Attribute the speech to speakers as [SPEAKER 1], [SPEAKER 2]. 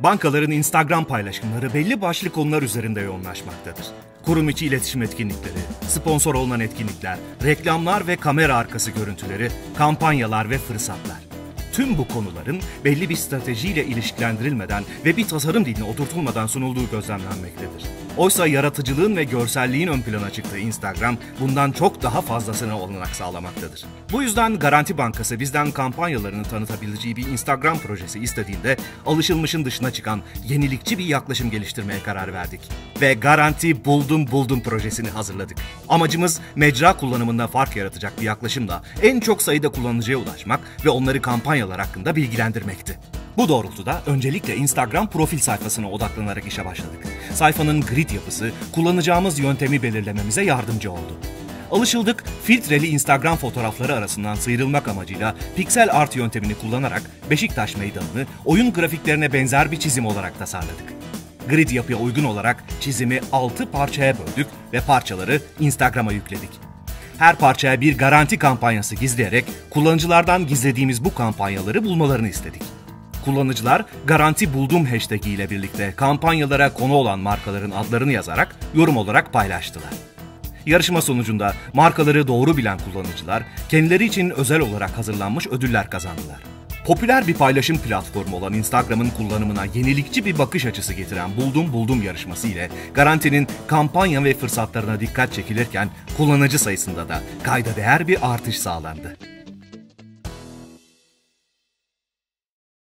[SPEAKER 1] Bankaların Instagram paylaşımları belli başlı konular üzerinde yoğunlaşmaktadır. Kurum içi iletişim etkinlikleri, sponsor olunan etkinlikler, reklamlar ve kamera arkası görüntüleri, kampanyalar ve fırsatlar. Tüm bu konuların belli bir stratejiyle ilişkilendirilmeden ve bir tasarım diline oturtulmadan sunulduğu gözlemlenmektedir. Oysa yaratıcılığın ve görselliğin ön plana çıktığı Instagram bundan çok daha fazlasına olanak sağlamaktadır. Bu yüzden Garanti Bankası bizden kampanyalarını tanıtabileceği bir Instagram projesi istediğinde alışılmışın dışına çıkan yenilikçi bir yaklaşım geliştirmeye karar verdik. Ve Garanti Buldum Buldum projesini hazırladık. Amacımız mecra kullanımında fark yaratacak bir yaklaşımla en çok sayıda kullanıcıya ulaşmak ve onları kampanyalar hakkında bilgilendirmekti. Bu doğrultuda öncelikle Instagram profil sayfasına odaklanarak işe başladık. Sayfanın grid yapısı kullanacağımız yöntemi belirlememize yardımcı oldu. Alışıldık filtreli Instagram fotoğrafları arasından sıyrılmak amacıyla piksel art yöntemini kullanarak Beşiktaş Meydanı'nı oyun grafiklerine benzer bir çizim olarak tasarladık. Grid yapıya uygun olarak çizimi 6 parçaya böldük ve parçaları Instagram'a yükledik. Her parçaya bir garanti kampanyası gizleyerek kullanıcılardan gizlediğimiz bu kampanyaları bulmalarını istedik. Kullanıcılar garanti buldum hashtag ile birlikte kampanyalara konu olan markaların adlarını yazarak yorum olarak paylaştılar. Yarışma sonucunda markaları doğru bilen kullanıcılar kendileri için özel olarak hazırlanmış ödüller kazandılar. Popüler bir paylaşım platformu olan Instagram'ın kullanımına yenilikçi bir bakış açısı getiren Buldum Buldum yarışması ile garantinin kampanya ve fırsatlarına dikkat çekilirken kullanıcı sayısında da kayda değer bir artış sağlandı.